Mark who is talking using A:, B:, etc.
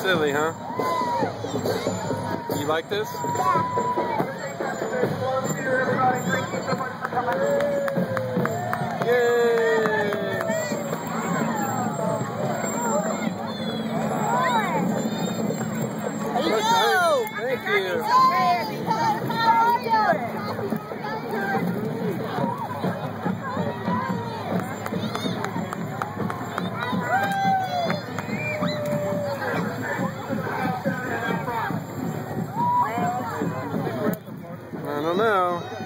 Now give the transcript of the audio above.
A: silly, huh? You like this?
B: Yay! Hello! Thank you. I don't know.